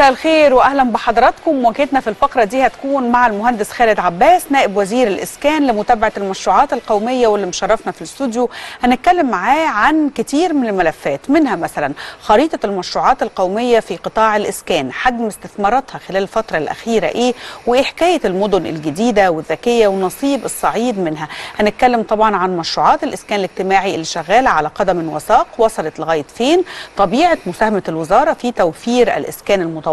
مساء الخير واهلا بحضراتكم. مواجهتنا في الفقرة دي هتكون مع المهندس خالد عباس نائب وزير الإسكان لمتابعة المشروعات القومية واللي مشرفنا في الاستوديو. هنتكلم معاه عن كتير من الملفات منها مثلا خريطة المشروعات القومية في قطاع الإسكان حجم استثماراتها خلال الفترة الأخيرة إيه وإيه حكاية المدن الجديدة والذكية ونصيب الصعيد منها. هنتكلم طبعا عن مشروعات الإسكان الاجتماعي اللي شغالة على قدم وساق وصلت لغاية فين طبيعة مساهمة الوزارة في توفير الإسكان المتوسط.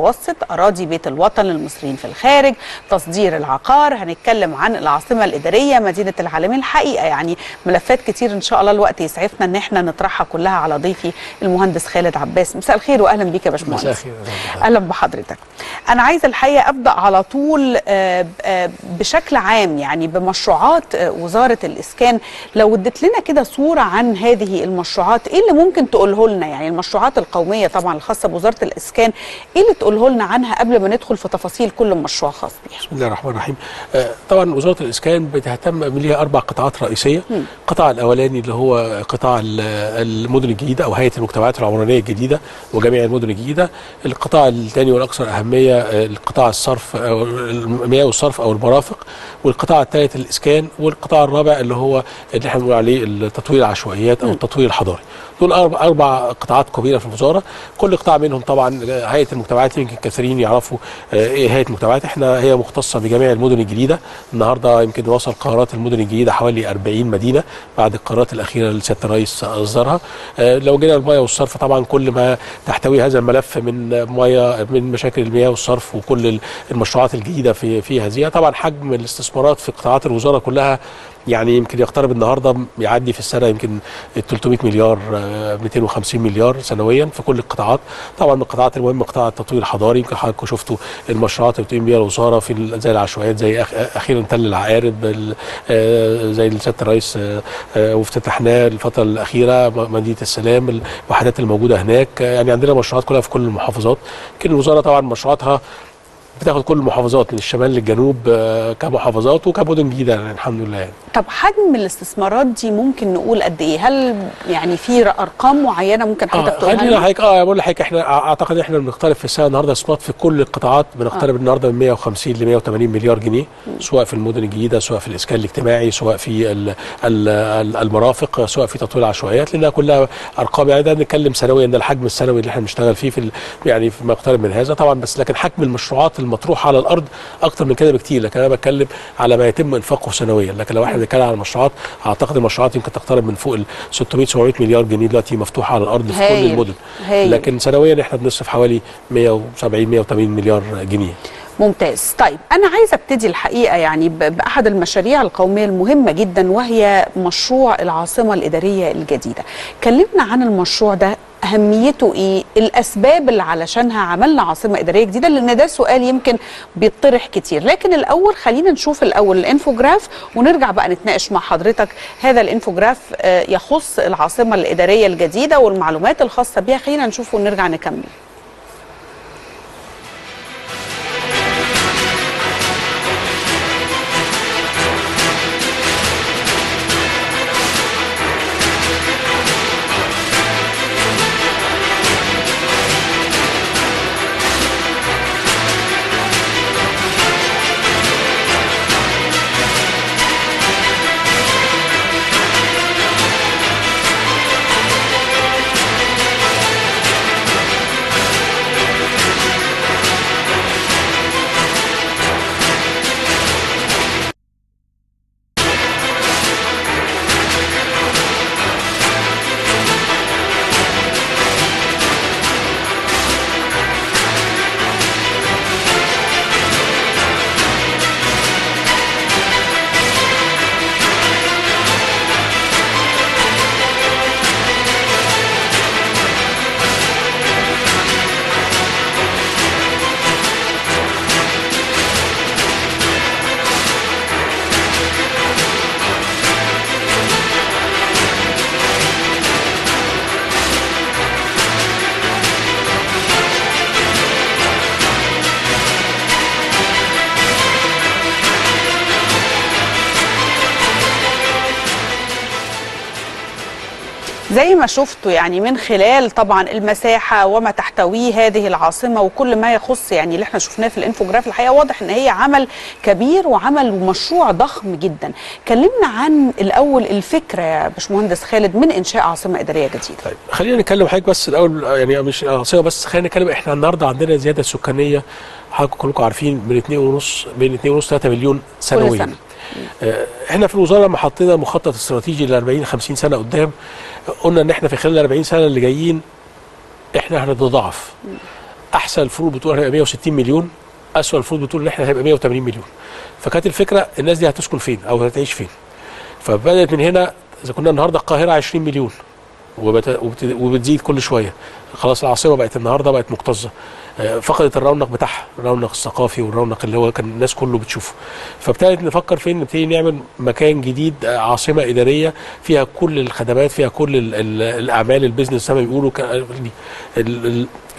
أراضي بيت الوطن للمصريين في الخارج تصدير العقار هنتكلم عن العاصمة الإدارية مدينة العالمين الحقيقة. يعني ملفات كتير إن شاء الله الوقت يسعفنا إن إحنا نطرحها كلها على ضيفي المهندس خالد عباس. مساء الخير واهلا بيك يا باشمهندس. مساء الخير أهلا بحضرتك. أنا عايزة الحقيقة أبدأ على طول آه، آه، بشكل عام يعني بمشروعات آه، وزارة الإسكان. لو اديت لنا كده صورة عن هذه المشروعات إيه اللي ممكن تقوله لنا؟ يعني المشروعات القومية طبعا الخاصة بوزارة الإسكان إيه اللي تقوله لنا عنها قبل ما ندخل في تفاصيل كل مشروع خاص بيها. بسم الله الرحمن الرحيم. آه، طبعا وزارة الإسكان بتهتم ليها أربع قطاعات رئيسية. القطاع الأولاني اللي هو قطاع ال- المدن الجديدة أو هيئة المجتمعات العمرانية الجديدة وجميع المدن الجديدة. القطاع الثاني والاكثر اهميه آه، القطاع الصرف أو المياه والصرف أو المرافق. والقطاع الثالث الإسكان. والقطاع الرابع اللي هو اللي إحنا بنقول عليه التطوير العشوائيات أو التطوير الحضاري. دول أربع قطاعات كبيرة في الوزاره كل قطاع منهم طبعا هيئة المجتمعات يمكن كثيرين يعرفوا آه، إيه هيئة المجتمعات. إحنا هي مختصة بجميع المدن الجديدة. النهارده يمكن وصل قرارات المدن الجديدة حوالي 40 مدينة بعد القرارات الأخيرة اللي سياده الرئيس اصدرها آه، لو جينا المياه والصرف طبعا كل ما تحتوي هذا الملف من مياه من مشاكل المياه والصرف وكل ال- المشروعات الجديدة في في هذه. طبعا حجم الاستثمارات في قطاعات الوزارة كلها يعني يمكن يقترب النهارده يعدي في السنة يمكن 300 مليار آه، 250 مليار سنويا في كل القطاعات. طبعا من القطاعات المهمه قطاع التطوير الحضاري يمكن حضراتكم شفتوا المشروعات اللي بتقوم بيها الوزارة في زي العشوائيات زي أخيرا تل العقارب ال- آه، زي اللي سياده الرئيس آه، آه، وافتتحناه الفترة الأخيرة مدينة السلام الوحدات الموجودة هناك. آه، يعني عندنا مشروعات كلها في كل المحافظات. يمكن الوزارة طبعا مشروعاتها بتاخد كل المحافظات من الشمال للجنوب آه، كمحافظات وكمدن جديدة يعني الحمد لله يعني. طب حجم الاستثمارات دي ممكن نقول قد إيه هل يعني في أرقام معينة ممكن حضرتك آه تقولها لنا؟ حضرتك آه بقول لحضرتك إحنا أعتقد إحنا بنقترب في السنة النهارده استثمارات في كل القطاعات بنقترب آه. النهارده من 150 ل 180 مليار جنيه سواء في المدن الجديدة سواء في الإسكان الاجتماعي سواء في ال ال ال المرافق سواء في تطوير العشوائيات لأنها كلها أرقام يعني ده بنتكلم سنويا ده الحجم السنوي اللي إحنا بنشتغل فيه في يعني في ما يقترب من هذا طبعا بس لكن حجم المشروعات المطروحه على الأرض أكتر من كده بكتير لكن أنا بتكلم على ما يتم إنفاقه سنويا لكن لو إحنا بنتكلم على المشروعات أعتقد المشروعات يمكن تقترب من فوق ال 600 700 مليار جنيه دلوقتي مفتوحة على الأرض في كل. المدن. لكن سنويا إحنا بنصرف حوالي 170 180 مليار جنيه ممتاز طيب أنا عايزة أبتدي الحقيقة يعني بأحد المشاريع القومية المهمة جدا وهي مشروع العاصمة الإدارية الجديدة كلمنا عن المشروع ده أهميته إيه؟ الأسباب اللي علشانها عملنا عاصمة إدارية جديدة لأن ده سؤال يمكن بيطرح كتير. لكن الأول خلينا نشوف الأول الإنفوجراف ونرجع بقى نتناقش مع حضرتك. هذا الإنفوجراف آه، يخص العاصمة الإدارية الجديدة والمعلومات الخاصة بيها. خلينا نشوفه ونرجع نكمل. زي ما شفتوا يعني من خلال طبعا المساحة وما تحتويه هذه العاصمة وكل ما يخص يعني اللي إحنا شفناه في الإنفوجراف الحقيقة واضح إن هي عمل كبير وعمل ومشروع ضخم جدا. كلمنا عن الأول الفكرة يا باشمهندس خالد من إنشاء عاصمة إدارية جديدة. طيب خلينا نتكلم حضرتك بس الأول يعني مش عاصمة بس خلينا نتكلم إحنا النهارده عندنا زيادة سكانية حضراتكم كلكم عارفين من 2 ونص بين 2 ونص 3 مليون سنويا. سنة. آه، إحنا في الوزارة لما حطينا مخطط استراتيجي ل 40 50 سنة قدام. قلنا إن إحنا في خلال ال 40 سنة اللي جايين إحنا هنتضاعف أحسن الفروض بتقول هيبقى 160 مليون اسوء الفروض بتقول إن إحنا هيبقى 180 مليون. فكانت الفكرة الناس دي هتسكن فين أو هتعيش فين؟ فبدأت من هنا إذا كنا النهارده القاهرة 20 مليون وبت... وبت... وبتزيد كل شوية. خلاص العاصمة بقت النهارده بقت مكتظة. فقدت الرونق بتاعها الرونق الثقافي والرونق اللي هو كان الناس كله بتشوفه فابتدت نفكر فين نبتدي نعمل مكان جديد عاصمة إدارية فيها كل الخدمات فيها كل ال... ال... الأعمال البيزنس زي ما بيقولوا.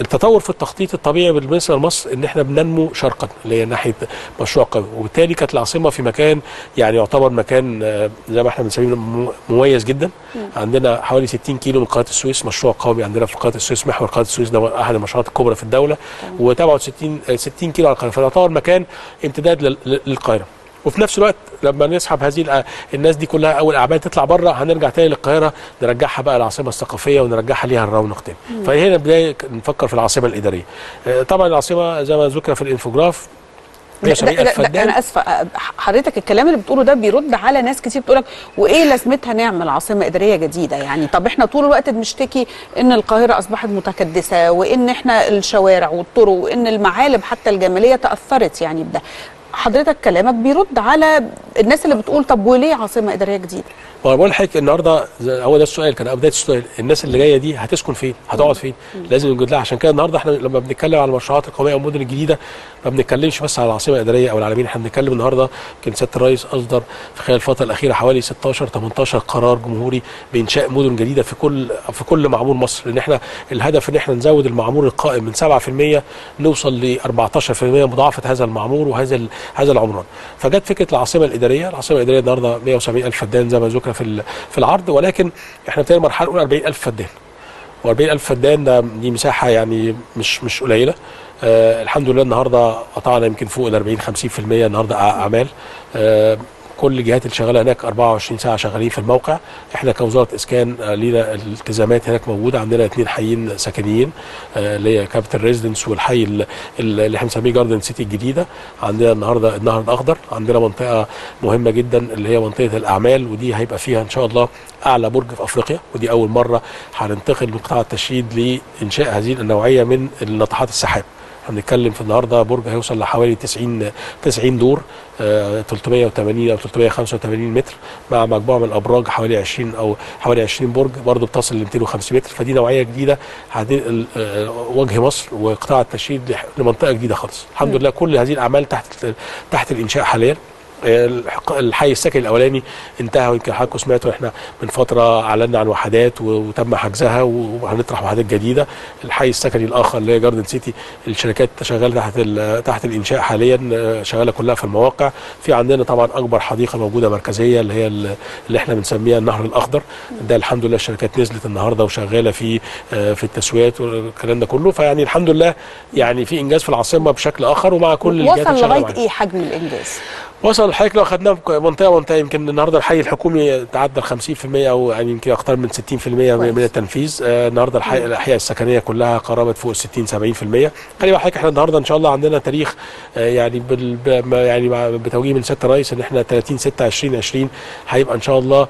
التطور في التخطيط الطبيعي بالنسبة لمصر إن إحنا بننمو شرقا اللي هي ناحية مشروع قوي. وبالتالي كانت العاصمة في مكان يعني يعتبر مكان آه، زي ما إحنا بنسميه مميز جدا. عندنا حوالي 60 كيلو من قناة السويس مشروع قومي عندنا في قناة السويس محور قناة السويس ده أحد المشروعات الكبرى في الدولة. وتبعد 60 آه، 60 كيلو على القناه فيعتبر مكان امتداد لل- لل- للقاهرة. وفي نفس الوقت لما نسحب هذه الناس دي كلها أول أعمال تطلع بره هنرجع تاني للقاهرة نرجعها بقى العاصمة الثقافية ونرجعها ليها الرونق تاني. فهنا بداية نفكر في العاصمة الإدارية. آه، طبعا العاصمة زي ما ذكر في الإنفوجراف لا, 170 لا, ألف لا, فدان. أنا آسفة أ- حضرتك الكلام اللي بتقوله ده بيرد على ناس كتير بتقولك وإيه لازمتها نعمل عاصمة إدارية جديدة يعني؟ طب إحنا طول الوقت بنشتكي إن القاهرة أصبحت متكدسة وإن إحنا الشوارع والطرق وإن المعالم حتى الجمالية تأثرت يعني بده. حضرتك كلامك بيرد على الناس اللي بتقول طب وليه عاصمة إدارية جديدة ما بقول لحضرتك النهارده هو ده السؤال كان بدايه السؤال الناس اللي جاية دي هتسكن فين؟ هتقعد فين؟ لازم نوجد لها عشان كده النهارده إحنا لما بنتكلم على المشروعات القومية أو المدن الجديدة ما بنتكلمش بس على العاصمة الإدارية أو العالمين إحنا بنتكلم النهارده كان سياده الرئيس أصدر في خلال الفترة الأخيرة حوالي 16 18 قرار جمهوري بإنشاء مدن جديدة في كل في كل معمور مصر لأن إحنا الهدف إن إحنا نزود المعمور القائم من 7% نوصل ل 14% مضاعفة هذا المعمور وهذا ال- هذا العمران. فجت فكرة العاصمة الإدارية العاصمة الإدارية النهارده 170 ألف فدان زي ما ذكر في في العرض ولكن إحنا ابتدينا المرحله الاولى 40 ألف فدان. و40 ألف فدان ده دي مساحة يعني مش مش قليلة. آه الحمد لله النهارده قطعنا يمكن فوق ال 40 50% النهارده أعمال. آه كل الجهات اللي شغالة هناك 24 ساعة شغالين في الموقع. إحنا كوزارة إسكان آه، لينا الالتزامات هناك موجودة. عندنا اثنين حيين سكنيين آه، اللي هي كابيتال ريزيدنس والحي ال- ال- اللي إحنا بنسميه جاردن سيتي الجديدة. عندنا النهارده النهر الأخضر. عندنا منطقة مهمة جدا اللي هي منطقة الأعمال ودي هيبقى فيها إن شاء الله أعلى برج في أفريقيا ودي أول مرة هننتقل من قطاع التشييد لإنشاء هذه النوعية من ناطحات السحاب. هنتكلم في النهارده برج هيوصل لحوالي 90 90 دور آه، 380 أو 385 متر مع مجموعة من الأبراج حوالي 20 أو حوالي 20 برج برضه بتصل ل 250 متر. فدي نوعية جديدة هتنقل آه، وجه مصر وقطاع التشييد لمنطقة جديدة خالص. الحمد لله كل هذه الأعمال تحت تحت الإنشاء حاليا. الحي السكني الأولاني انتهى ويمكن حضراتكم سمعتوا إحنا من فترة أعلنا عن وحدات وتم حجزها وهنطرح وحدات جديدة. الحي السكني الآخر اللي هي جاردن سيتي الشركات شغالة تحت تحت الإنشاء حاليا شغالة كلها في المواقع. في عندنا طبعا أكبر حديقة موجودة مركزية اللي هي ال- اللي إحنا بنسميها النهر الأخضر. ده الحمد لله الشركات نزلت النهارده وشغالة في آه، في التسويات والكلام ده كله. فيعني الحمد لله يعني في إنجاز في العاصمة بشكل آخر ومع كل الجهات وصل لغاية. إيه حجم الإنجاز؟ وصل الحقيقة لو خدناه منطقة منطقة يمكن النهارده الحي الحكومي تعدى ال 50% أو يعني يمكن أكثر من 60% من التنفيذ. آه النهارده الحي الأحياء السكنية كلها قرابة فوق ال 60 70% خلي بالك إحنا النهارده إن شاء الله عندنا تاريخ آه يعني بال يعني بتوجيه من سيادة الرئيس إن إحنا 30 6 2020 هيبقى إن شاء الله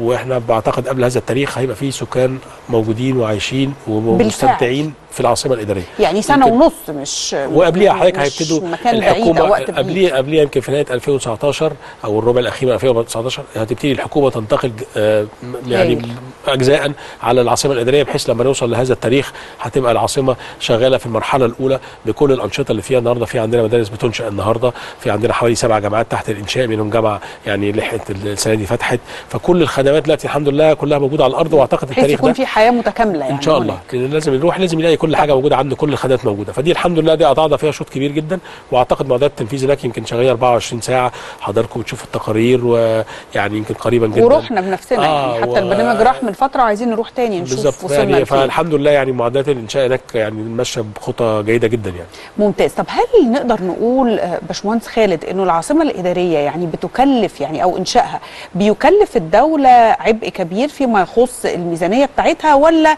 وإحنا بعتقد قبل هذا التاريخ هيبقى في سكان موجودين وعايشين ومستمتعين في العاصمة الإدارية. يعني سنة ونص مش وقبليها حضرتك هيبتدوا بعيد قبليها قبليها يمكن في نهاية 2019 أو الربع الأخير من 2019 هتبتدي الحكومة تنتقل آه، يعني هايل. اجزاء على العاصمة الإدارية بحيث لما نوصل لهذا التاريخ هتبقى العاصمة شغالة في المرحلة الأولى بكل الأنشطة اللي فيها النهارده. في عندنا مدارس بتنشأ النهارده في عندنا حوالي سبع جامعات تحت الإنشاء منهم جامعة يعني لحقت السنة دي فتحت. فكل الخدمات دلوقتي الحمد لله كلها موجودة على الأرض وأعتقد التاريخ يكون ده في حياة متكاملة يعني. إن شاء الله. لأن لازم يروح لازم يلاقي كل حاجة موجودة عنده كل الخدمات موجودة. فدي الحمد لله دي قطعنا فيها شوط كبير جدا. وأعتقد معدات التنفيذ هناك يمكن شغاله 24 ساعة. حضراتكم بتشوفوا التقارير ويعني يمكن قريبا جدا. ورحنا بنفسنا آه، يعني حتى البرنامج راح من الفترة وعايزين نروح تاني نشوف بالظبط. وصلنا يعني. فالحمد لله يعني معدات الإنشاء هناك يعني ماشية بخطى جيدة جدا يعني. ممتاز. طب هل نقدر نقول آه، باشمهندس خالد إنه العاصمة الإدارية يعني بتكلف يعني أو إنشائها بيكلف الدولة عبء كبير فيما يخص الميزانية بتاعتها ولا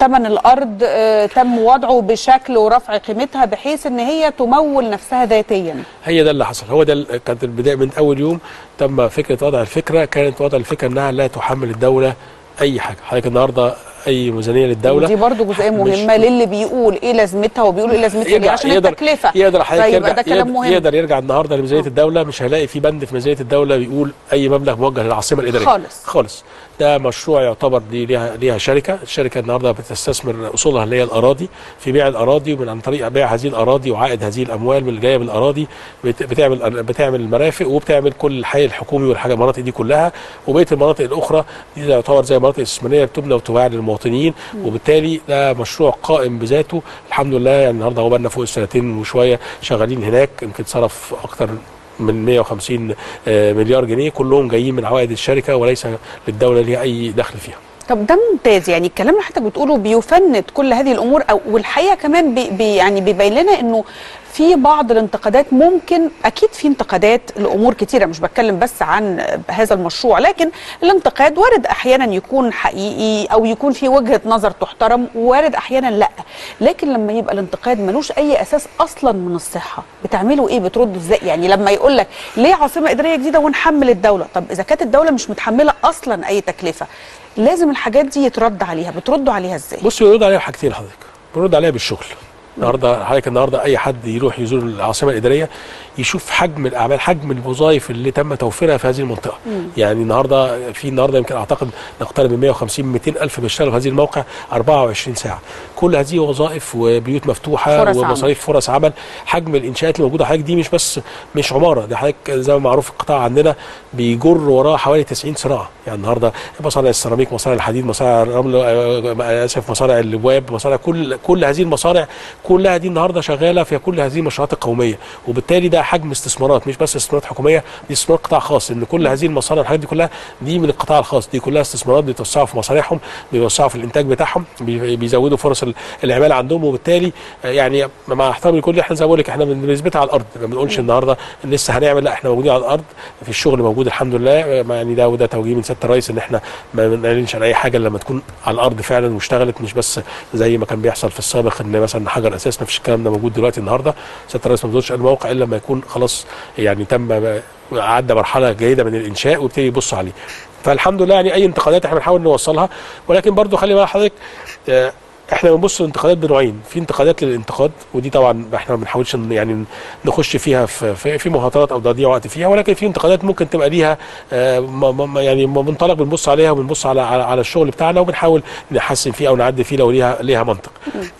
ثمن الأرض آه، تم وضعه بشكل ورفع قيمتها بحيث إن هي تمول نفسها ذاتيا؟ هي ده اللي حصل. هو ده كانت البداية من أول يوم تم فكرة وضع الفكرة. كانت وضع الفكرة إنها لا تحمل الدولة أي حاجة. حضرتك النهارده أي ميزانية للدولة ودي برضو جزئيه مهمة للي بيقول إيه لازمتها وبيقول إيه لازمتها ليه؟ عشان التكلفة. يقدر حضرتك فيبقى يرجع ده كلام يقدر, مهم. يقدر يرجع النهارده لميزانية الدولة. مش هيلاقي في بند في ميزانية الدولة بيقول أي مبلغ موجه للعاصمة الإدارية. خالص. خالص. ده مشروع يعتبر دي ليها ليها شركة. الشركة النهارده بتستثمر أصولها اللي هي الأراضي في بيع الأراضي ومن عن طريق بيع هذه الأراضي وعائد هذه الأموال من اللي جاية من الأراضي بت- بتعمل بتعمل المرافق وبتعمل كل الحي الحكومي والحاجة المناطق دي كلها. وبقية المناطق الأخرى دي تعتبر زي مناطق استثماريه بتبنى وتباع للمواطنين. وبالتالي ده مشروع قائم بذاته. الحمد لله يعني النهارده هو بقالنا فوق السنتين وشوية شغالين هناك. يمكن صرف أكتر من 150 آه، مليار جنيه كلهم جايين من عوائد الشركة وليس للدولة ليها أي دخل فيها. طب ده ممتاز. يعني الكلام اللي حضرتك بتقوله بيفند كل هذه الأمور أو والحقيقة كمان بي يعني بيبين لنا إنه في بعض الانتقادات ممكن أكيد في انتقادات لأمور كتيرة مش بتكلم بس عن هذا المشروع لكن الانتقاد وارد أحيانا يكون حقيقي أو يكون في وجهة نظر تحترم وارد أحيانا لأ. لكن لما يبقى الانتقاد ملوش أي أساس أصلا من الصحة بتعملوا إيه؟ بتردوا إزاي؟ يعني لما يقول لك ليه عاصمة إدارية جديدة ونحمل الدولة؟ طب إذا كانت الدولة مش متحملة أصلا أي تكلفة لازم الحاجات دي يترد عليها. بتردوا عليها إزاي؟ بص بيرد عليها حاجتين حضرتك. بيرد عليها بالشغل. النهارده حضرتك النهارده اي حد يروح يزور العاصمه الاداريه يشوف حجم الاعمال حجم الوظائف اللي تم توفيرها في هذه المنطقة يعني النهارده في النهارده يمكن اعتقد نقترب من 150 200 الف بيشتغلوا في هذه الموقع 24 ساعه كل هذه وظائف وبيوت مفتوحه فرص عمل. ومصاريف فرص عمل حجم الانشاءات اللي موجوده حضرتك دي مش بس مش عماره ده حضرتك زي ما معروف القطاع عندنا بيجر وراه حوالي 90 صناعه يعني النهارده مصانع السيراميك مصانع الحديد مصانع الرمل آه، اسف مصانع الابواب مصانع كل كل هذه المصانع كلها دي النهارده شغاله في كل هذه المشروعات القوميه وبالتالي ده حجم استثمارات مش بس استثمارات حكوميه دي استثمارات قطاع خاص ان كل هذه المصانع الحاجات دي كلها دي من القطاع الخاص دي كلها استثمارات بيتوسعوا في مصانعهم بيوسعوا في الإنتاج بتاعهم بي- بيزودوا فرص ال- العمالة عندهم وبالتالي آه، يعني مع احترامي لكل إحنا زي ما بقول لك إحنا بن- بنثبتها على الأرض ما بنقولش النهارده لسه هنعمل لا إحنا موجودين على الأرض في الشغل موجود الحمد لله آه، يعني ده وده توجيه من سياده الرئيس إن إحنا ما نعلنش عن أي حاجة لما تكون على الأرض فعلا واشتغلت مش بس زي ما كان بيحصل في السابق إن مثلا حجر أساس ما فيش الكلام ده موجود دلوقتي النهارده. سياده الرئيس ما بيزورش الموقع إلا لما يكون خلاص يعني تم عدى مرحلة جيدة من الإنشاء ويبتدي يبص عليه. فالحمد لله يعني أي انتقادات إحنا بنحاول نوصلها. ولكن برضو خلي بالك حضرتك آه، إحنا بنبص للانتقادات بنوعين. في انتقادات للانتقاد ودي طبعا إحنا ما بنحاولش يعني نخش فيها في في, مهاترات أو تضييع وقت فيها ولكن في انتقادات ممكن تبقى ليها آه، يعني منطلق بنبص عليها وبنبص على على, الشغل بتاعنا وبنحاول نحسن فيه أو نعدل فيه لو ليها ليها منطق.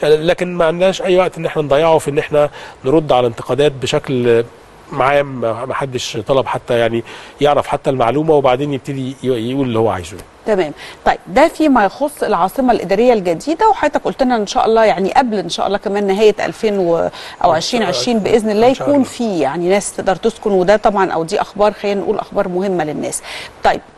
آه، لكن ما عندناش أي وقت إن إحنا نضيعه في إن إحنا نرد على الانتقادات بشكل عام ما حدش طلب حتى يعني يعرف حتى المعلومة وبعدين يبتدي يقول اللي هو عايزه. تمام طيب ده فيما يخص العاصمة الإدارية الجديدة وحضرتك قلت لنا إن شاء الله يعني قبل إن شاء الله كمان نهاية 2000 و أو 2020 بإذن الله يكون. في يعني ناس تقدر تسكن وده طبعا أو دي أخبار خلينا نقول أخبار مهمة للناس طيب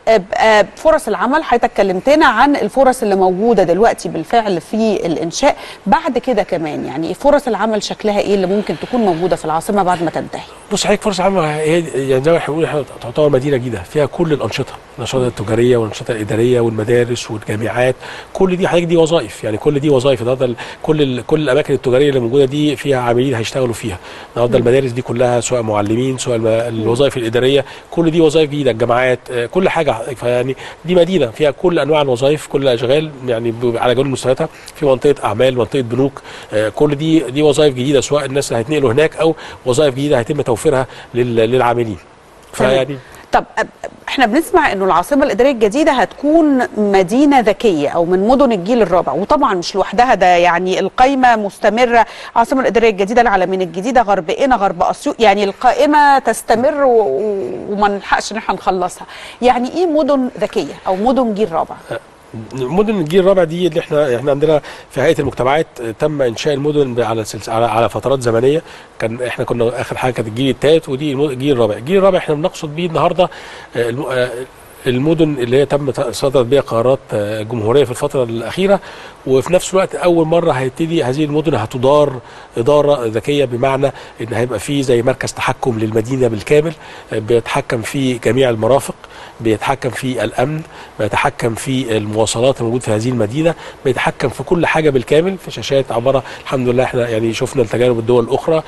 آه، آه، فرص العمل. حضرتك كلمتنا عن الفرص اللي موجودة دلوقتي بالفعل في الإنشاء. بعد كده كمان يعني فرص العمل شكلها إيه اللي ممكن تكون موجودة في العاصمة بعد ما تنتهي؟ بص حضرتك عامه هي يعني زي ما إحنا بنقول إحنا تعتبر مدينة جديدة. فيها كل الأنشطة الأنشطة التجارية والأنشطة الإدارية والمدارس والجامعات. كل دي حضرتك دي وظائف. يعني كل دي وظائف. النهارده ال- كل ال- كل الأماكن التجارية اللي موجودة دي فيها عاملين هيشتغلوا فيها. النهارده المدارس دي كلها سواء معلمين سواء الوظائف الإدارية كل دي وظائف جديدة. الجامعات آه، كل حاجة فيعني دي مدينة فيها كل أنواع الوظائف كل الأشغال يعني على جميع مستوياتها. في منطقة أعمال منطقة بنوك آه، كل دي دي وظائف جديدة سواء الناس اللي هيتنقلوا هناك أو وظائف جديدة هيتم توفيرها لل- للعاملين. فيعني طب إحنا بنسمع إنه العاصمة الإدارية الجديدة هتكون مدينة ذكية أو من مدن الجيل الرابع وطبعا مش لوحدها ده يعني القائمه مستمرة. العاصمه الإدارية الجديدة العالمين الجديدة غرب قنا غرب أسيوط يعني القائمة تستمر وما نلحقش إن إحنا نخلصها. يعني إيه مدن ذكية أو مدن جيل رابع؟ مدن الجيل الرابع دي اللي إحنا إحنا عندنا في هيئة المجتمعات تم إنشاء المدن على سلس على, على فترات زمنية. كان إحنا كنا آخر حاجة كانت الجيل الثالث ودي الجيل الرابع. الجيل الرابع إحنا بنقصد بيه النهارده آه، آه، المدن اللي هي تم صدرت بها قرارات آه، جمهورية في الفترة الأخيرة. وفي نفس الوقت أول مرة هيبتدي هذه المدن هتدار إدارة ذكية بمعنى إن هيبقى في زي مركز تحكم للمدينة بالكامل بيتحكم في جميع المرافق بيتحكم في الأمن بيتحكم في المواصلات الموجود في هذه المدينة بيتحكم في كل حاجة بالكامل في شاشات عباره الحمد لله إحنا يعني شفنا التجارب الدول الأخرى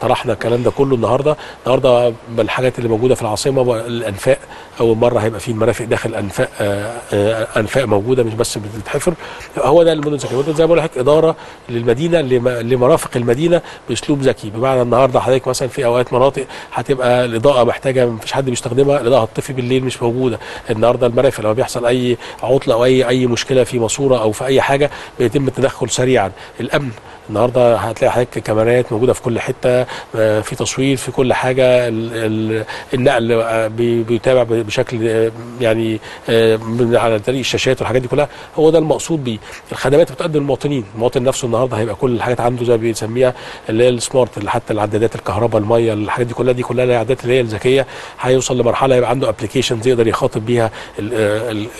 طرحنا الكلام ده كله النهارده. النهارده من الحاجات اللي موجودة في العاصمة الأنفاق. أول مرة هيبقى في المرافق داخل أنفاق آه، آه، أنفاق موجودة مش بس بتتحفر. هو ده المدن الذكيه المدن زي ما بقول لحضرتك إدارة للمدينة لم- لمرافق المدينة باسلوب ذكي بمعنى النهارده حضرتك مثلا في أوقات مناطق هتبقى الإضاءة محتاجة مفيش حد بيستخدمها الإضاءة هتطفي بالليل مش موجودة. النهارده المرافق لما بيحصل أي عطلة أو أي أي مشكلة في ماسورة أو في أي حاجة بيتم التدخل سريعا. الأمن النهارده هتلاقي حضرتك كاميرات موجوده في كل حتة آه، في تصوير في كل حاجة. ال- ال- النقل بي- بيتابع بشكل آه، يعني آه، على طريق الشاشات والحاجات دي كلها. هو ده المقصود بيه. الخدمات بتقدم للمواطنين المواطن نفسه النهارده هيبقى كل الحاجات عنده زي ما بنسميها اللي هي ال smart اللي حتى العدادات الكهرباء الميه الحاجات دي كلها دي كلها العدادات اللي هي الذكيه. هيوصل لمرحله يبقى عنده applications يقدر يخاطب بيها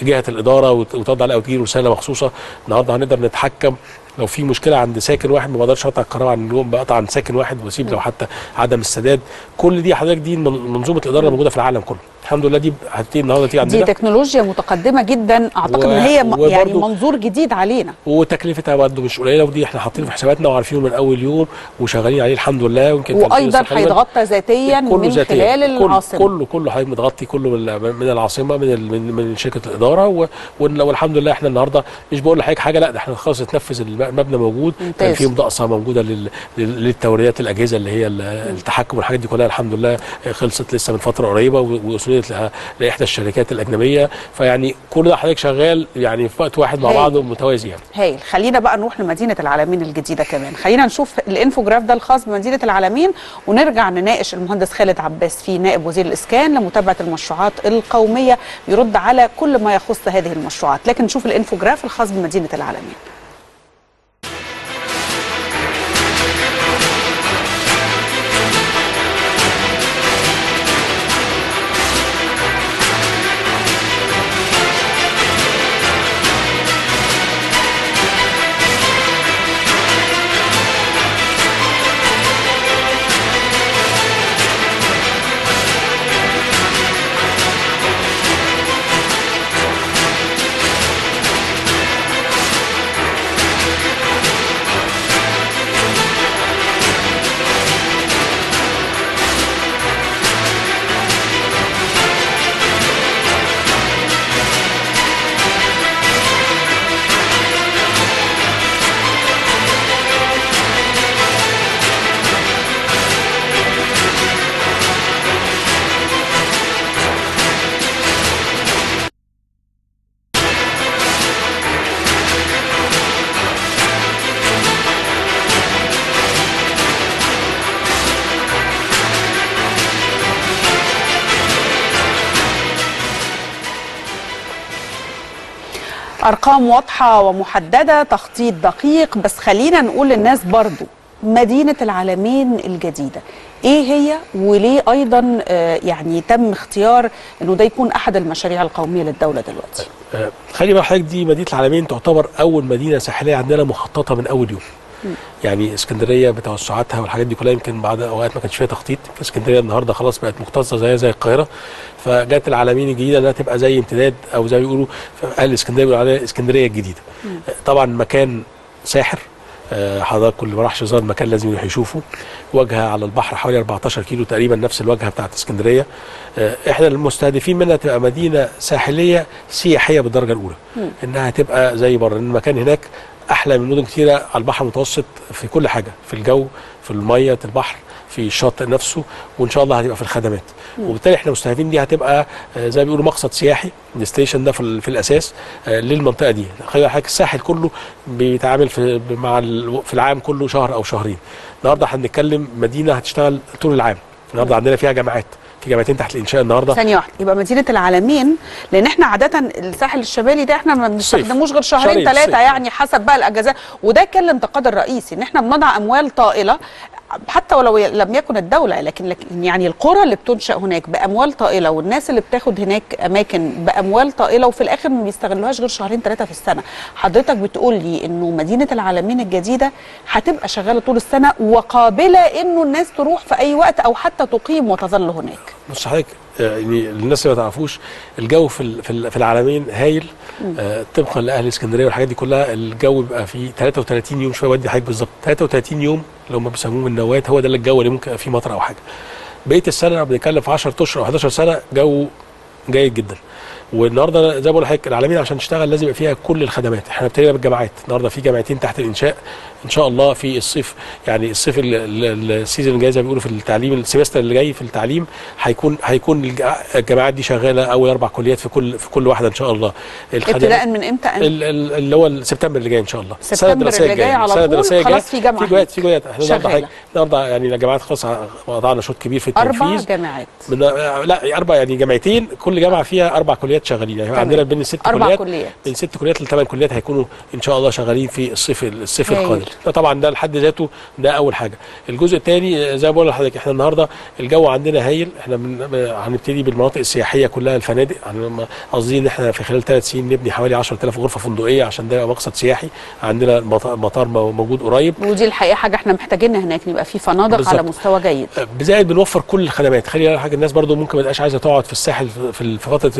جهة الإدارة وت- وتقعد عليها وتجيله رسالة مخصوصة. النهارده هنقدر نتحكم لو في مشكلة عند ساكن واحد ما بقدرش أقطع الكهرباء عن اليوم بقطع عن ساكن واحد وأسيب لو حتى عدم السداد كل دي حضرتك دي من- منظومة الإدارة اللي موجودة في العالم كله. الحمد لله دي هتبتدي النهارده تيجي دي عندنا. تكنولوجيا متقدمة جدا. أعتقد و- إن هي يعني منظور جديد علينا. وتكلفتها برضه مش قليلة ودي إحنا حاطينه في حساباتنا وعارفينه من أول يوم وشغالين عليه الحمد لله ويمكن وأيضا 2006 تقريباً هيتغطى ذاتيا من ذاتياً. خلال العاصمة. كله كله حضرتك متغطي كله من من العاصمة من من, من شركة الإدارة و- وال- والحمد لله إحنا النهارده مش بقول لحضرتك حاجة لا ده إحنا خلاص اتنفذ الم- المبنى موجود. كان ممتاز. في مدقصه موجودة لل- لل- للتوريدات الأجهزة اللي هي ال- التحكم والحاجات دي كلها الحمد لله خلصت لسه من فترة قريبة و- ووصلت لها- لإحدى الشركات الأجنبية. فيعني كل ده حضرتك شغال يعني في وقت واحد مع. بعض متوازي يعني. هايل. خلينا بقى نروح لمدينة العلمين الجديدة كمان. خلينا نشوف ال infograph ده الخاص بمدينة العلمين ونرجع نناقش المهندس خالد عباس فيه نائب وزير الإسكان لمتابعة المشروعات القومية يرد على كل ما يخص هذه المشروعات. لكن نشوف ال infograph الخاص بمدينة العلمين أرقام واضحة ومحددة تخطيط دقيق. بس خلينا نقول للناس برضو مدينة العالمين الجديدة إيه هي؟ وليه أيضا آه، يعني تم اختيار إنه ده يكون أحد المشاريع القومية للدولة دلوقتي؟ آه، خلي بالك حضرتك دي مدينة العالمين تعتبر أول مدينة ساحلية عندنا مخططة من أول يوم. يعني اسكندرية بتوسعاتها والحاجات دي كلها يمكن بعد أوقات ما كانش فيها تخطيط اسكندرية النهارده خلاص بقت مختصه زي زي القاهرة فجت العالمين الجديدة إنها تبقى زي امتداد أو زي ما بيقولوا أهل اسكندرية بيقولوا عليها اسكندرية الجديدة. طبعا مكان ساحر آه، حضرتك كل ما راحش زار مكان لازم يروح يشوفه. واجهه على البحر حوالي 14 كيلو تقريبا نفس الواجهه بتاعت اسكندرية. آه، إحنا المستهدفين منها تبقى مدينة ساحلية سياحية بالدرجة الأولى. إنها تبقى زي بره المكان هناك أحلى من مدن كتيرة على البحر المتوسط في كل حاجة في الجو في المية البحر في الشاطئ نفسه وإن شاء الله هتبقى في الخدمات. وبالتالي إحنا مستهدفين دي هتبقى آه، زي ما بيقولوا مقصد سياحي الستيشن ده في, في الأساس آه، للمنطقة دي. خلي بالك الساحل كله بيتعامل في مع في العام كله شهر أو شهرين. النهارده هنتكلم مدينة هتشتغل طول العام. النهارده عندنا فيها جامعات. في جامعتين تحت الإنشاء النهارده. ثانية واحدة. يبقى مدينة العالمين لأن إحنا عادة الساحل الشمالي ده إحنا ما بنستخدموش غير شهرين ثلاثة. يعني حسب بقى الأجازات. وده كان الانتقاد الرئيسي إن إحنا بنضع أموال طائلة حتى ولو لم يكن الدولة لكن يعني القرى اللي بتنشأ هناك بأموال طائلة والناس اللي بتاخد هناك أماكن بأموال طائلة وفي الآخر ما بيستغلوهاش غير شهرين ثلاثة في السنة. حضرتك بتقول لي إنه مدينة العالمين الجديدة هتبقى شغالة طول السنة وقابلة إنه الناس تروح في أي وقت أو حتى تقيم وتظل هناك. بص حضرتك يعني الناس اللي ما تعرفوش الجو في في ال- في العالمين هايل آه، طبقا لأهل اسكندرية والحاجات دي كلها الجو بيبقى فيه 33 يوم شوية ودي حضرتك بالظبط. 33 يوم اللي هم بيسموهم النوات هو ده الجو اللي ممكن فيه مطر أو حاجة. بقية السنة بنتكلم في 10 أشهر أو 11 شهر جو جيد جدا. والنهارده زي ما بقول لحضرتك العلمين عشان تشتغل لازم يبقى فيها كل الخدمات. إحنا ابتدينا بالجامعات. النهارده في جامعتين تحت الإنشاء. إن شاء الله في الصيف يعني الصيف ال- ال- ال season الجاي زي ما بيقولوا في التعليم ال semester اللي جاي في التعليم هيكون هيكون الج- الجامعات دي شغالة أول أربع كليات في كل في كل واحدة إن شاء الله. ابتداء من إمتى؟ ال- ال- اللي هو سبتمبر اللي جاي إن شاء الله. الدراسية اللي جاي الدراسية خلاص الجاية. في جامعة في جوات في جوات إحنا النهارده النهارده يعني الجامعات خلاص وضعنا شوط كبير في التنفيذ. أربع جامعات. من لا أربع يعني جامعتين. كل جامعة فيها أربع كليات. شغالين. يعني. عندنا بين ست أربع كليات كليات. من ست كليات لثمان كليات هيكونوا إن شاء الله شغالين في الصيف الصيف. القادم. طبعا ده لحد ذاته ده أول حاجة. الجزء الثاني زي ما بقول لحضرتك إحنا النهارده الجو عندنا هايل. إحنا هنبتدي بالمناطق السياحية كلها الفنادق. قصدي إن إحنا في خلال ثلاث سنين نبني حوالي 10000 غرفة فندقية عشان ده يبقى مقصد سياحي. عندنا مطار موجود قريب. ودي الحقيقة حاجة إحنا محتاجينها هناك يبقى في فنادق بالظبط. على مستوى جيد. بزائد بنوفر كل الخدمات. خلي حاجة الناس برضو ممكن ما تبقاش عايزة تقعد في الساحل في فترة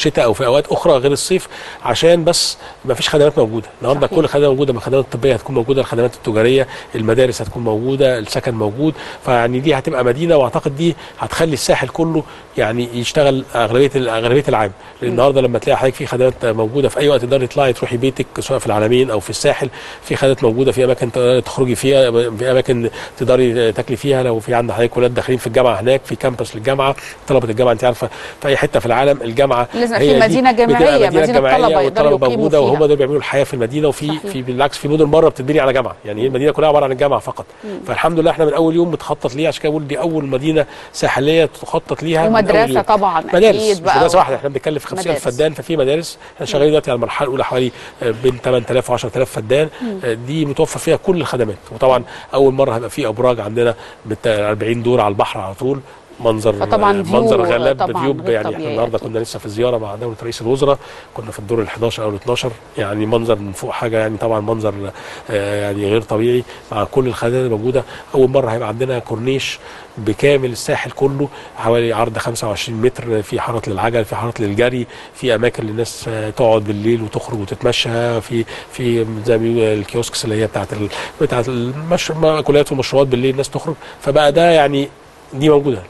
الشتاء أو في أوقات أخرى غير الصيف عشان بس ما فيش خدمات موجودة. النهارده. كل الخدمات موجودة من الخدمات الطبية هتكون موجودة الخدمات التجارية المدارس هتكون موجودة السكن موجود. فيعني دي هتبقى مدينة وأعتقد دي هتخلي الساحل كله يعني يشتغل أغلبية أغلبية العام. لأن النهارده لما تلاقي حضرتك في خدمات موجودة في أي وقت تقدري تطلعي تروحي بيتك سواء في العالمين أو في الساحل في خدمات موجودة في أماكن تقدري تخرجي فيها في أماكن تقدري تاكلي فيها. لو في عندك حضرتك ولاد داخلين في الجامعة هناك في كامبس للجامعة طلبة الجامعة انت عارفة في أي حتة في العالم الجامعة لازم في جامعية، مدينة جامعية طلبة يقدروا يقيموا موجوده فيها. وهم دول بيعملوا الحياة في المدينة وفي صحيح. في بالعكس في مدن بره بتتبني على جامعة. يعني المدينة كلها عبارة عن الجامعة فقط. فالحمد لله إحنا من أول يوم بتخطط ليها عشان كده بقول دي أول مدينة ساحلية تخطط ليها. ومدرسة. طبعا مدارس بقى. مدرسة واحدة. إحنا بنتكلم في 50000 مدارس. فدان ففي مدارس. إحنا شغالين دلوقتي على المرحلة الأولى حوالي آه، بين 8000 و 10000 فدان. آه، دي متوفر فيها كل الخدمات. وطبعا أول مرة هيبقى في أبراج عندنا بت 40 دور على البحر على طول. منظر فيو منظر غلاب طبعاً غير يعني إحنا النهارده. كنا لسه في زيارة مع دولة رئيس الوزراء كنا في الدور ال 11 أو ال 12 يعني منظر من فوق حاجة يعني طبعا منظر آه، يعني غير طبيعي مع كل الخدمات الموجودة. أول مرة هيبقى عندنا كورنيش بكامل الساحل كله حوالي عرض 25 متر. في حارات للعجل في حارات للجري في أماكن للناس آه، تقعد بالليل وتخرج وتتمشى. في في زي ال kiosks اللي هي بتاعت ال... بتاعت المش... المأكولات والمشروبات بالليل الناس تخرج. فبقى ده يعني دي موجودة.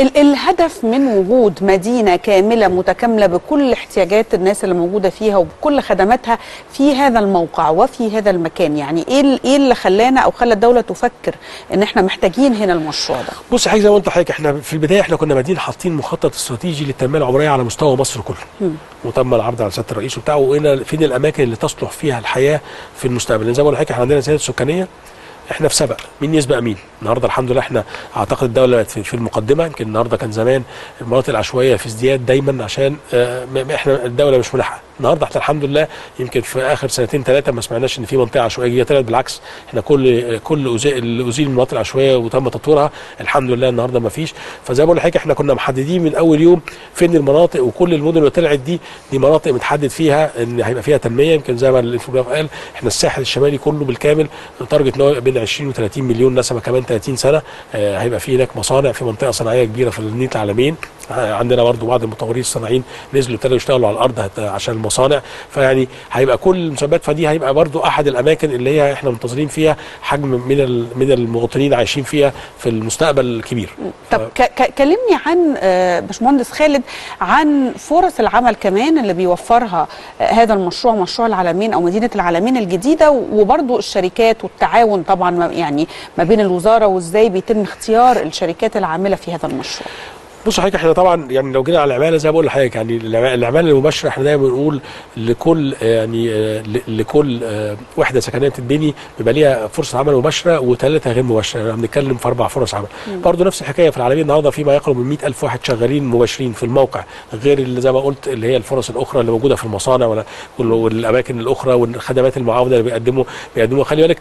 ال- الهدف من وجود مدينة كاملة متكاملة بكل احتياجات الناس اللي موجودة فيها وبكل خدماتها في هذا الموقع وفي هذا المكان. يعني إيه إيه اللي خلانا أو خلى الدولة تفكر إن إحنا محتاجين هنا المشروع ده؟ بص حاجة زي ما قلت لحضرتك إحنا في البداية إحنا كنا بادئين حاطين مخطط استراتيجي للتنمية العمرانيه على مستوى مصر كله. وتم العرض على سيادة الرئيس وبتاع وقلنا فين الأماكن اللي تصلح فيها الحياة في المستقبل. زي ما قلت لحضرتك إحنا عندنا زياده سكانيه إحنا في سبق مين يسبق مين؟ النهارده الحمد لله إحنا اعتقد الدولة بقت في المقدمه يمكن النهارده كان زمان المناطق العشوائيه في ازدياد دايما عشان م- إحنا الدولة مش ملاحقه. النهارده إحنا الحمد لله يمكن في اخر سنتين ثلاثة ما سمعناش ان في منطقه عشوائيه جديدة. طلعت بالعكس إحنا كل كل ازيل المناطق العشوائيه وتم تطويرها. الحمد لله النهارده ما فيش. فزي ما بقول لحضرتك إحنا كنا محددين من أول يوم فين المناطق وكل المدن اللي طلعت دي دي مناطق متحدد فيها إن هيبقى فيها تنمية. يمكن زي ما ال infograph قال إحنا الساحل الشمالي كله بالكامل target إن هو بين 20 و30 مليون نسمة كمان 30 سنة آه، هيبقى في هناك مصانع في منطقة صناعية كبيرة في مدينه العلمين. آه، عندنا برضو بعض المطورين الصناعيين نزلوا ابتدوا يشتغلوا على الأرض عشان المصانع. فيعني هيبقى كل المسابقات فدي هيبقى برضو أحد الأماكن اللي هي إحنا منتظرين فيها حجم من من المواطنين عايشين فيها في المستقبل الكبير. طب ك- كلمني عن آه، باشمهندس خالد عن فرص العمل كمان اللي بيوفرها هذا المشروع مشروع العالمين أو مدينة العالمين الجديدة وبرضو الشركات والتعاون طبعا يعني ما بين الوزارة وإزاي بيتم اختيار الشركات العاملة في هذا المشروع؟ بص حضرتك إحنا طبعا يعني لو جينا على العمالة زي ما بقول لحضرتك يعني العما- العمالة المباشرة إحنا دايما بنقول لكل يعني آه، لكل آه، وحده سكنية بتتبني بيبقى ليها فرصة عمل مباشرة وثلاثه غير مباشرة. إحنا بنتكلم في أربع فرص عمل. برضه نفس الحكاية في العالمين النهارده في ما يقرب من 100000 واحد شغالين مباشرين في الموقع غير اللي زي ما قلت اللي هي الفرص الأخرى اللي موجودة في المصانع والأماكن الأخرى والخدمات المعاونه اللي بيقدموا بيقدموا خلي بالك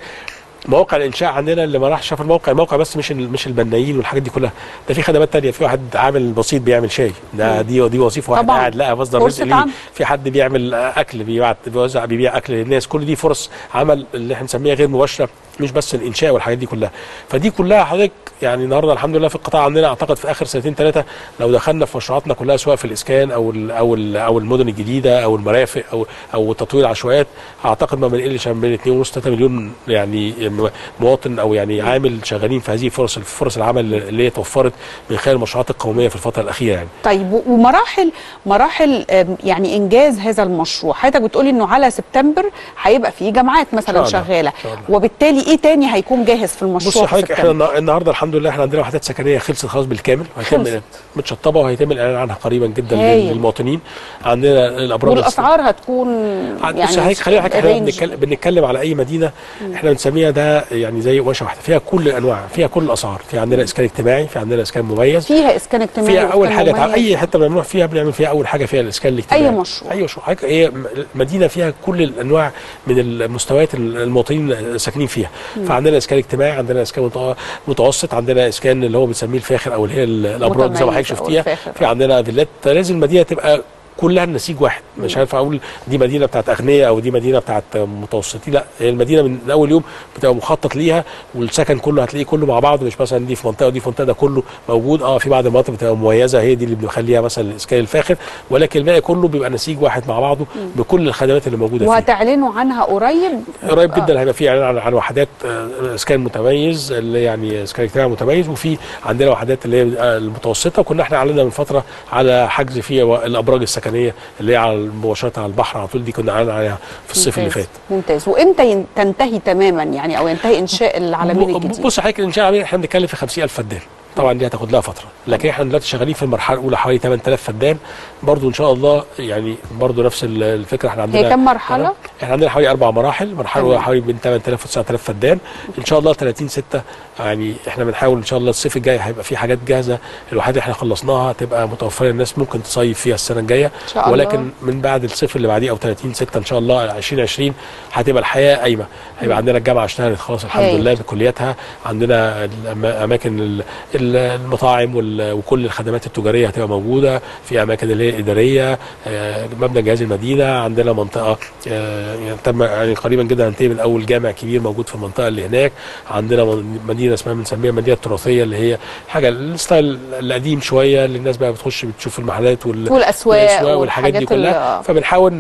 مواقع الإنشاء عندنا اللي ما راحش شاف الموقع الموقع بس مش مش البنايين والحاجات دي كلها. ده في خدمات تانية في واحد عامل بسيط بيعمل شاي. ده دي دي وظيفة واحد. قاعد لقى مصدر رزق ليه. في حد بيعمل أكل بيبعت بيوزع بيبيع أكل للناس. كل دي فرص عمل اللي إحنا بنسميها غير مباشرة. مش بس الإنشاء والحاجات دي كلها فدي كلها حضرتك يعني النهارده الحمد لله في القطاع عندنا أعتقد في آخر سنتين ثلاثة لو دخلنا في مشروعاتنا كلها سواء في الإسكان أو ال أو ال أو المدن الجديدة أو المرافق أو أو تطوير العشوائيات أعتقد ما بنقلش عن بين 2.5 3 مليون يعني مواطن أو يعني عامل شغالين في هذه فرص فرص العمل اللي هي توفرت من خلال المشروعات القومية في الفترة الأخيرة يعني طيب ومراحل مراحل يعني إنجاز هذا المشروع حضرتك بتقولي إنه على سبتمبر هيبقى في جامعات مثلا. شغالة. وبالتالي إيه تاني هيكون جاهز في المشروع بص حضرتك إحنا النهارده الحمد لله إحنا عندنا وحدات سكنية خلصت خلاص بالكامل وهيتم. متشطبة وهيتم الإعلان عنها قريبا جدا هايل. للمواطنين عندنا الأبراج والأسعار هتكون يعني بص حضرتك خلينا حضرتك إحنا. بنتكلم, بنتكلم على أي مدينة إحنا بنسميها ده يعني زي قماشه واحدة فيها كل الأنواع فيها كل الأسعار في عندنا إسكان اجتماعي في عندنا إسكان مميز فيها إسكان اجتماعي فيها أول حاجة مميز. أي حتة بنروح فيها بنعمل فيها أول حاجة فيها الإسكان الاجتماعي أي مشروع. أي مشروع هي مدينه فيها كل الأنواع من المستويات ال- المواطنين الساكنين فيها فعندنا إسكان اجتماعي عندنا إسكان متو- متوسط عندنا إسكان اللي هو بنسميه الفاخر أو اللي هي ال- الأبراج زي ما حضرتك شفتيها. في عندنا فيلات لازم المدينة تبقى كلها نسيج واحد. مش عارف أقول دي مدينة بتاعت أغنياء أو دي مدينة بتاعت متوسطين. لا هي المدينة من أول يوم بتبقى مخطط ليها والسكن كله هتلاقيه كله مع بعض. مش مثلا دي في منطقة ودي في منطقة ده كله موجود. آه في بعض المناطق بتبقى مميزة. هي دي اللي بنخليها مثلا الإسكان الفاخر. ولكن الباقي كله بيبقى نسيج واحد مع بعضه بكل الخدمات اللي موجودة فيه. وهتعلنوا عنها قريب؟ قريب جدا. هيبقى في إعلان عن, وحدات آه، إسكان متميز اللي يعني إسكان اجتماعي متميز وفي عندنا وحدات اللي هي آه، المتوسطة. وكنا إحنا اعلنا من فترة على حجز فيها و- الأبراج السكنية. اللي هي على مباشره على البحر على طول دي كنا اعلنا عليها في الصيف اللي ممتاز. فات. ممتاز. وإمتى تنتهي تماما يعني أو ينتهي إنشاء العالمين الجديد بص حضرتك الإنشاء العالمي إحنا بنتكلم في 50000 فدان. طبعا دي هتاخد لها فترة. لكن إحنا دلوقتي شغالين في المرحلة الأولى حوالي 8000 فدان. برضو إن شاء الله يعني برضو نفس ال- الفكرة إحنا عندنا. هي كم مرحلة؟ إحنا عندنا حوالي أربع مراحل تمام. حوالي من 8000 و 9000 فدان. إن شاء الله 30 6 يعني إحنا بنحاول إن شاء الله الصيف الجاي هيبقى في حاجات جاهزة. الوحدات اللي إحنا خلصناها تبقى متوفرة للناس ممكن تصيف فيها السنة الجاية. شاء الله. ولكن من بعد الصيف اللي بعديه أو 30 6 إن شاء الله 2020 هتبقى الحياة قايمة. هيبقى عندنا الجامعة اشتغلت خلاص الحمد هايل. لله بكلياتها. عندنا الاماكن ال- ال- المطاعم وكل الخدمات التجارية هتبقى موجودة. في أماكن اللي هي إدارية آه، مبنى جهاز المدينة عندنا منطقة آه، يعني تم يعني قريبا جدا هننتهي من أول جامع كبير موجود في المنطقة اللي هناك. عندنا مدينة اسمها بنسميها المدينة التراثية اللي هي حاجة الستايل القديم شوية اللي الناس بقى بتخش بتشوف المحلات وال والأسواق والحاجات دي والحاجات اللي- كلها آه. فبنحاول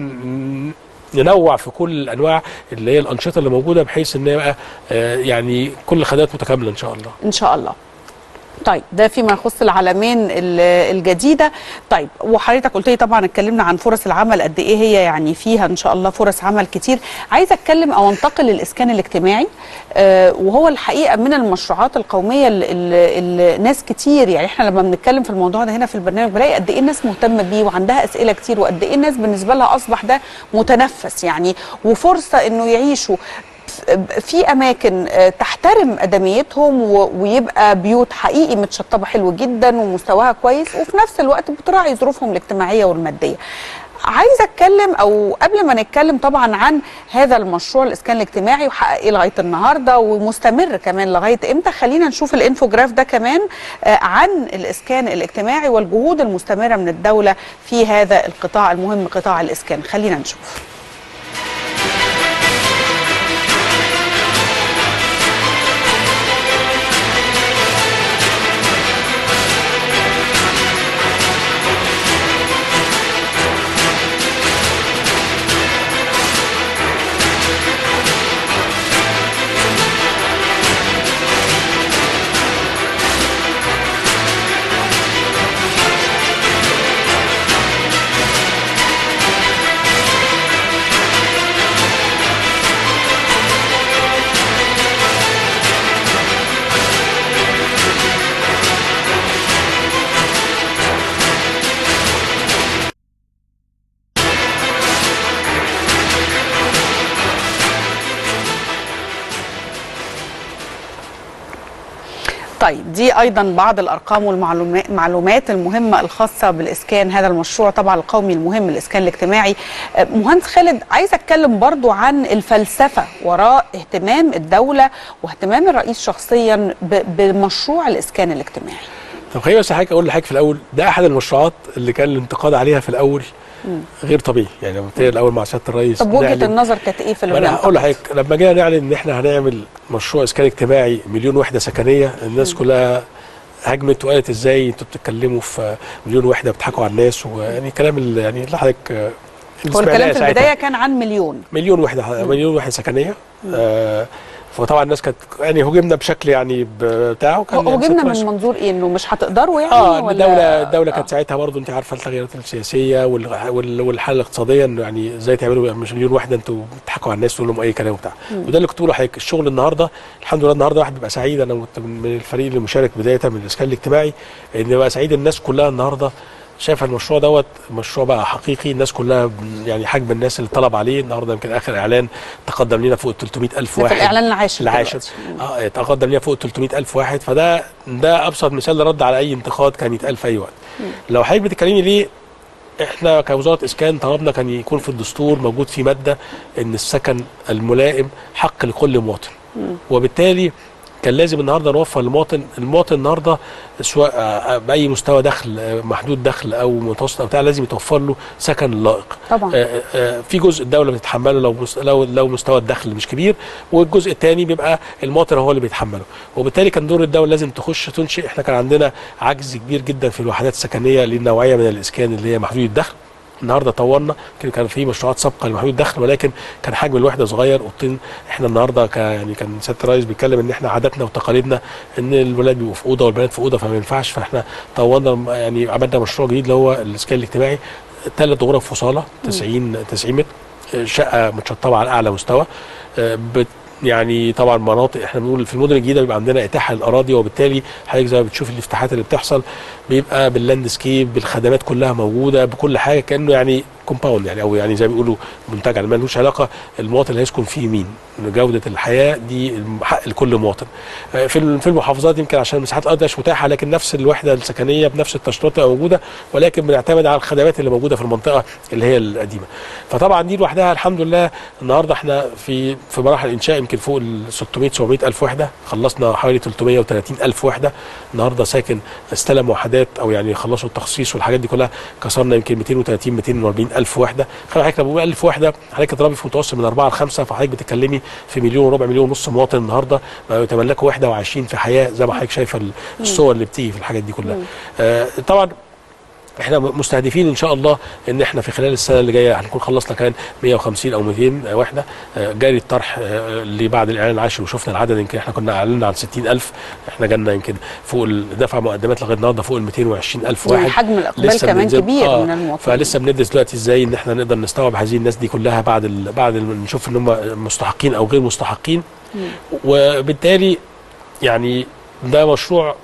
ننوع في كل الأنواع اللي هي الأنشطة اللي موجودة بحيث إن يبقى آه، يعني كل الخدمات متكاملة إن شاء الله. إن شاء الله. طيب ده فيما يخص العالمين ال- الجديدة. طيب وحضرتك قلت لي طبعا اتكلمنا عن فرص العمل قد إيه هي يعني فيها إن شاء الله فرص عمل كتير. عايزة أتكلم أو أنتقل للإسكان الاجتماعي آه وهو الحقيقة من المشروعات القومية اللي ناس كتير. يعني إحنا لما بنتكلم في الموضوع ده هنا في البرنامج بلاقي قد إيه الناس مهتمة بيه وعندها أسئلة كتير وقد إيه الناس بالنسبة لها أصبح ده متنفس يعني وفرصة إنه يعيشوا. في أماكن آه، تحترم أدميتهم ويبقى بيوت حقيقي متشطبة حلو جدا ومستواها كويس وفي نفس الوقت بتراعي ظروفهم الاجتماعية والمادية. عايزة أتكلم أو قبل ما نتكلم طبعا عن هذا المشروع الإسكان الاجتماعي وحقق إيه لغاية النهارده ومستمر كمان لغاية إمتى خلينا نشوف الإنفوجراف ده كمان آه، عن الإسكان الاجتماعي والجهود المستمرة من الدولة في هذا القطاع المهم قطاع الإسكان. خلينا نشوف. دي أيضا بعض الأرقام والمعلومات المهمة الخاصة بالإسكان هذا المشروع طبعا القومي المهم الاسكان الاجتماعي. آه، مهندس خالد عايز أتكلم برضو عن الفلسفة وراء اهتمام الدولة واهتمام الرئيس شخصيا بمشروع الإسكان الاجتماعي. طب خليني بس حضرتك أقول لحضرتك في الأول ده أحد المشروعات اللي كان الانتقاد عليها في الأول غير طبيعي. يعني لما الأول مع سيادة الرئيس طب وجهة النظر كانت إيه في اللي أنا هقول لحضرتك لما جينا نعلن إن إحنا هنعمل مشروع إسكان اجتماعي مليون وحدة سكنية الناس كلها هجمت وقالت إزاي أنتوا بتتكلموا في مليون وحدة بتضحكوا على الناس؟ ويعني كلام ال- يعني اللي حضرتك اللي هو الكلام في. البداية كان عن مليون. مليون وحدة مليون وحدة سكنية. آه فطبعا الناس كانت يعني هجمنا بشكل يعني بتاعه كان يعني الرئيس- من منظور إيه؟ إنه مش هتقدروا يعني آه ولا الدولة الدولة آه. كانت ساعتها برضه أنت عارفة التغيرات السياسية وال- وال- والحالة الاقتصادية إنه يعني إزاي تعملوا مش مليون واحدة أنتوا بتضحكوا على الناس تقول لهم أي كلام وبتاع. وده اللي كنت بقوله لحضرتك الشغل النهارده الحمد لله النهارده واحد بيبقى سعيد. أنا من الفريق اللي مشارك بداية من الإسكان الاجتماعي إن بقى سعيد الناس كلها النهارده شايفه المشروع دوت مشروع بقى حقيقي الناس كلها يعني حجم الناس اللي طلب عليه النهارده يمكن آخر إعلان تقدم لنا فوق ال 300 ألف ده في واحد. الإعلان العاشر العاشر. آه تقدم ليها فوق 300 ألف واحد فده ده أبسط مثال رد على أي انتقاد كان يتقال في أي وقت. لو حضرتك بتتكلمي ليه إحنا كوزارة إسكان طلبنا كان يكون في الدستور موجود في مادة إن السكن الملائم حق لكل مواطن. وبالتالي كان لازم النهارده نوفر للمواطن المواطن النهارده سواء آه، بأي مستوى دخل آه، محدود دخل أو متوسط أو بتاع لازم يتوفر له سكن لائق. طبعا. آه، آه، في جزء الدولة بتتحمله لو لو لو مستوى الدخل مش كبير والجزء الثاني بيبقى المواطن هو اللي بيتحمله. وبالتالي كان دور الدولة لازم تخش تنشئ. إحنا كان عندنا عجز كبير جدا في الوحدات السكنية للنوعيه من الإسكان اللي هي محدود الدخل. النهارده طورنا يمكن كان في مشروعات سابقة لمحدود الدخل ولكن كان حجم الوحدة صغير أوضتين. إحنا النهارده ك يعني كان سياده الرئيس بيتكلم إن إحنا عاداتنا وتقاليدنا إن الولاد بيبقوا في أوضة والبنات في أوضة فما ينفعش. فإحنا طورنا يعني عملنا مشروع جديد اللي هو الإسكان الاجتماعي. ثلاث غرف وصاله 90 90 متر. شقة متشطبة على أعلى مستوى. بت يعني طبعا مناطق إحنا بنقول في المدن الجديدة بيبقى عندنا إتاحة للأراضي وبالتالي حضرتك زي ما بتشوف الافتتاحات اللي بتحصل. بيبقى بال landscape بالخدمات كلها موجودة بكل حاجة كأنه يعني compound يعني أو يعني زي ما بيقولوا منتجع. ما لهوش علاقة المواطن اللي هيسكن فيه مين جودة الحياة دي حق لكل مواطن. آه، في في المحافظات يمكن عشان مساحات الأرض مش متاحة لكن نفس الوحدة السكنية بنفس التشطيبات تبقى موجودة ولكن بنعتمد على الخدمات اللي موجودة في المنطقة اللي هي القديمة. فطبعا دي لوحدها الحمد لله. النهارده إحنا في في مراحل إنشاء يمكن فوق ال 600 700 ألف وحدة خلصنا حوالي 330 ألف وحدة. النهارده ساكن استلم وحدات أو يعني خلصوا التخصيص والحاجات دي كلها كسرنا يمكن 230 240 ألف وحده خلي حضرتك لما بقول 1000 وحده حضرتك اضربي في متوسط من 4 ل 5 فحضرتك بتتكلمي في مليون وربع مليون ونص مواطن النهارده بقوا يتملكوا وحده وعايشين في حياة زي ما حضرتك شايفة ال- الصور اللي بتيجي في الحاجات دي كلها. آه طبعا إحنا مستهدفين إن شاء الله إن إحنا في خلال السنة اللي جاية هنكون خلصنا كمان 150 أو 200 وحده آه، جاري الطرح آه، اللي بعد الإعلان العاشر وشفنا العدد يمكن إحنا كنا اعلنا عن 60000 إحنا جالنا يمكن فوق دفع مقدمات لغاية النهارده فوق ال 220000 يعني واحد. حجم الإقبال لسه كمان كبير آه، من المواطنين. فلسه بندرس دلوقتي إزاي إن إحنا نقدر نستوعب هذه الناس دي كلها بعد ال... بعد ال... نشوف إن هم مستحقين أو غير مستحقين. وبالتالي يعني ده مشروع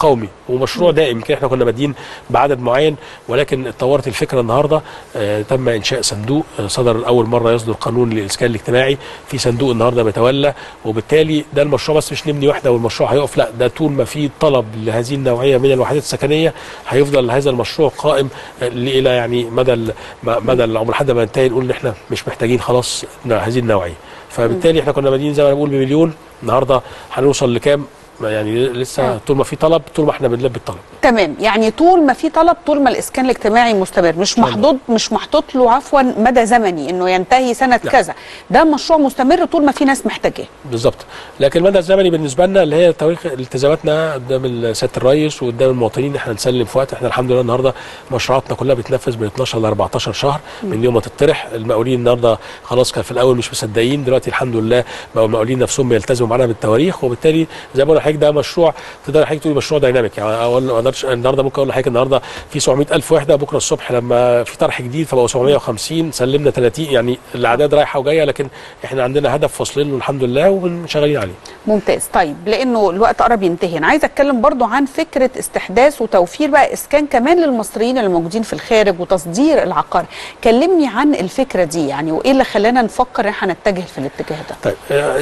قومي ومشروع دائم يمكن إحنا كنا بادئين بعدد معين ولكن اتطورت الفكرة النهارده آه تم إنشاء صندوق آه صدر اول مرة يصدر قانون للإسكان الاجتماعي في صندوق النهارده بيتولى وبالتالي ده المشروع بس مش نبني وحده والمشروع هيقف لا ده طول ما في طلب لهذه النوعية من الوحدات السكنية هيفضل هذا المشروع قائم آه إلى يعني مدى مدى العمر لحد ما ننتهي نقول إن إحنا مش محتاجين خلاص هذه النوعية. فبالتالي إحنا كنا بادئين زي ما أنا بقول بمليون النهارده هنوصل لكام؟ يعني لسه طول ما في طلب طول ما إحنا بنلبي الطلب. تمام. يعني طول ما في طلب طول ما الإسكان الاجتماعي مستمر. مش. محدود مش محطوط له عفوا مدى زمني إنه ينتهي سنة لا. كذا. ده مشروع مستمر طول ما في ناس محتاجاه. بالظبط. لكن المدى الزمني بالنسبة لنا اللي هي تواريخ التزاماتنا قدام سيادة الرئيس وقدام المواطنين إحنا نسلم في وقت. إحنا الحمد لله النهارده مشروعاتنا كلها بتنفذ من 12 ل 14 شهر. من يوم ما تطرح المقاولين النهارده خلاص كان في الأول مش مصدقين. دلوقتي الحمد لله بقوا المقاولين نفسهم بيلتزموا معانا بالتواريخ. وبالتالي زي ما بقول لحضرتك ده مشروع تقدر حضرتك تقولي مشروع دايناميك يعني أقول ما أقدرش النهارده ممكن أقول لحضرتك النهارده في 700000 وحده بكرة الصبح لما في طرح جديد فبقوا 750 سلمنا 30 يعني الأعداد رايحة وجاية لكن إحنا عندنا هدف فاصلين له الحمد لله وشغالين عليه. ممتاز. طيب لأنه الوقت قرب ينتهي. أنا عايزه أتكلم برضو عن فكرة استحداث وتوفير بقى إسكان كمان للمصريين اللي موجودين في الخارج وتصدير العقار. كلمني عن الفكرة دي يعني وإيه اللي خلانا نفكر إن إحنا نتجه في الاتجاه ده؟ طيب آه،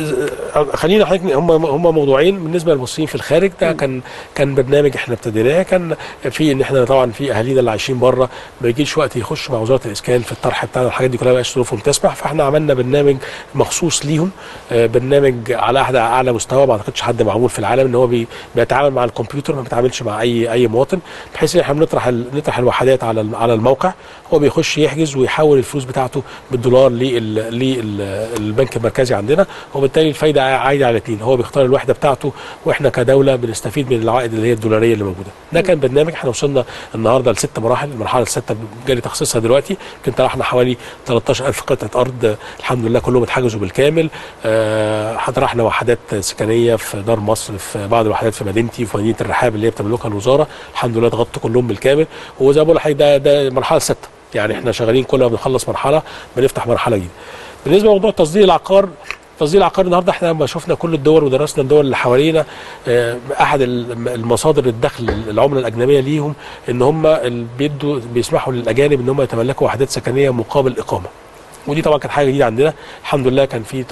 آه، خلينا حضرتك هم هم موضوعين. بالنسبة بالنسبة للمصريين في الخارج ده كان كان برنامج إحنا ابتديناه. كان في إن إحنا طبعا في اهالينا اللي عايشين بره ما يجيش وقت يخش مع وزارة الإسكان في الطرح بتاعنا الحاجات دي كلها ما ظروفهم تسمح. فإحنا عملنا برنامج مخصوص ليهم آه، برنامج على احد أعلى مستوى ما أعتقدش حد معمول في العالم إن هو بي- بيتعامل مع الكمبيوتر ما بيتعاملش مع اي أي مواطن بحيث إن إحنا بنطرح نطرح الوحدات على على الموقع. هو بيخش يحجز ويحول الفلوس بتاعته بالدولار لل- للبنك المركزي عندنا وبالتالي الفايدة عايدة على الاثنين هو بيختار الوحدة بتاعته وإحنا كدولة بنستفيد من العوائد اللي هي الدولارية اللي موجودة. ده كان برنامج إحنا وصلنا النهارده لست مراحل المرحلة السادسه جاري تخصيصها دلوقتي. يمكن طرحنا حوالي 13000 قطعة أرض آه، الحمد لله كلهم اتحجزوا بالكامل. آه، طرحنا وحدات سكنية في دار مصر في بعض الوحدات في مدينتي وفي مدينة الرحاب اللي هي بتملكها الوزاره الحمد لله اتغطوا كلهم بالكامل. وزي ما بقول لحضرتك ده ده المرحله السادسه يعني إحنا شغالين كل ما بنخلص مرحلة بنفتح مرحلة جديدة. بالنسبة لموضوع تصدير العقار تصدير العقار النهارده. إحنا لما شفنا كل الدول ودرسنا الدول اللي حوالينا. آه، أحد الم- المصادر الدخل العملة الأجنبية ليهم إن هم بيدوا بيسمحوا للأجانب إن هم يتملكوا وحدات سكنية مقابل إقامة. ودي طبعا كانت حاجة جديدة عندنا. الحمد لله كان في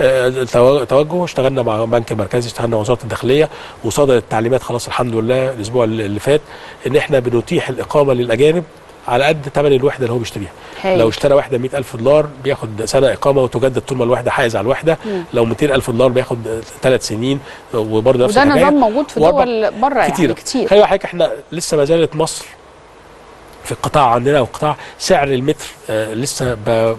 آه، تو- توجه. اشتغلنا مع بنك مركزي اشتغلنا مع وزارة الداخلية. وصدر التعليمات خلاص الحمد لله الأسبوع اللي فات إن إحنا بنتيح الإقامة للأجانب. على قد ثمن الوحدة اللي هو بيشتريها. هايل. لو اشترى وحده 100000 دولار بياخد سنة إقامة وتجدد طول ما الوحدة حائز على الوحدة. لو 200000 دولار بياخد ثلاث سنين وبرضه نفس وده الحكاية. نظام موجود في دول بره يعني كتير. كتير. خلي بالك إحنا لسه ما زالت مصر في القطاع عندنا وقطاع سعر المتر آه لسه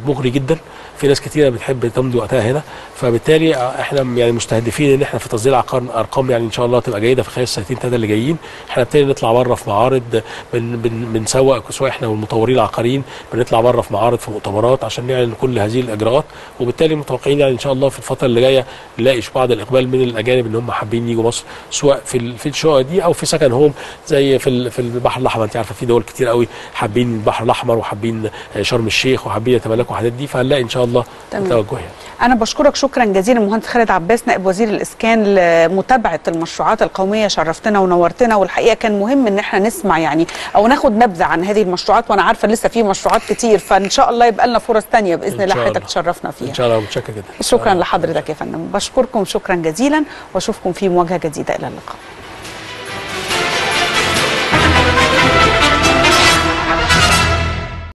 مغري جدا. في ناس كتيرة بتحب تمضي وقتها هنا فبالتالي إحنا يعني مستهدفين إن إحنا في تصدير عقار أرقام يعني إن شاء الله تبقى جيدة في خلال السنتين ثلاثة اللي جايين. إحنا نبتدي نطلع بره في معارض بن بن بنسوق سواء إحنا والمطورين العقاريين بنطلع بره في معارض في مؤتمرات عشان نعلن كل هذه الإجراءات. وبالتالي متوقعين يعني إن شاء الله في الفترة اللي جاية نلاقي بعض الإقبال من الأجانب إن هم حابين يجوا مصر سواء في في الشقق دي أو في سكن هوم زي في في البحر الأحمر. أنت عارفة في دول كتير قوي حابين البحر الأحمر وحابين شرم الشيخ وحابين يتملكوا الحاجات دي فهنلاقي إن شاء الله تمام. توجه يعني أنا بشكرك شكرا جزيلا المهندس خالد عباس نائب وزير الإسكان لمتابعة المشروعات القومية شرفتنا ونورتنا والحقيقة كان مهم إن إحنا نسمع يعني أو ناخد نبذة عن هذه المشروعات وأنا عارفة لسه في مشروعات كتير فإن شاء الله يبقى لنا فرص تانية بإذن إن الله حضرتك الله. تشرفنا فيها. إن شاء الله متشكر جدا. شكرا لحضرتك يا فندم. بشكركم شكرا جزيلا وأشوفكم في مواجهة جديدة. إلى اللقاء.